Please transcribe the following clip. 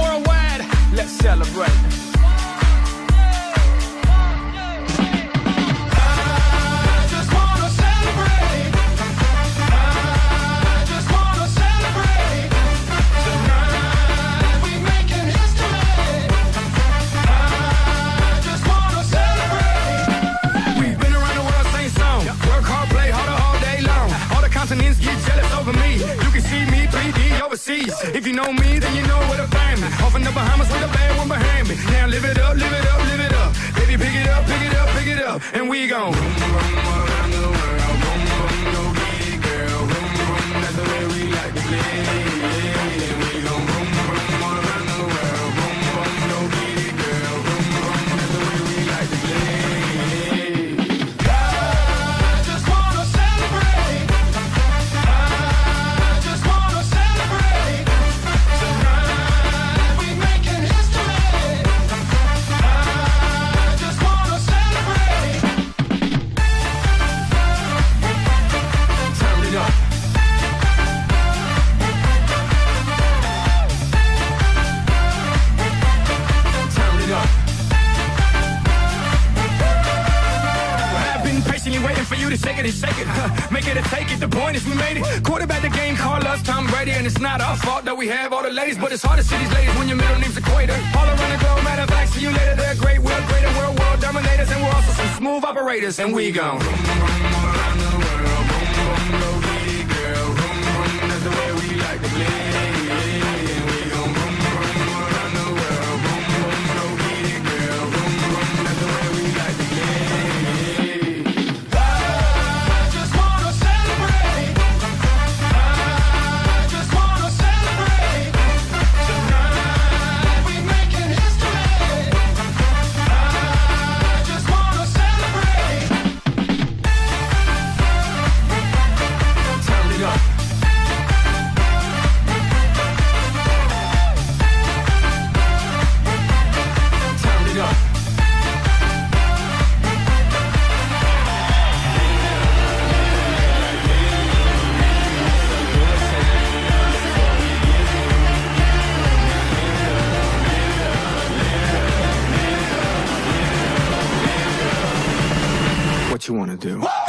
worldwide. Let's celebrate. Overseas. If you know me, then you know where to find me. Off in the Bahamas with a bad one behind me. Now live it up, live it up, live it up. Baby, pick it up, pick it up, pick it up. And we gon' waiting for you to shake it and shake it. Make it or take it. The point is we made it. Quarterback the game, call us Tom Brady, and it's not our fault that we have all the ladies, but it's hard to see these ladies when your middle name's Equator. All around the globe, matter of fact, see you later. They're great, we're greater, we're world dominators, and we're also some smooth operators, and we gon' you want to do.